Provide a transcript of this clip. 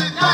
éxito.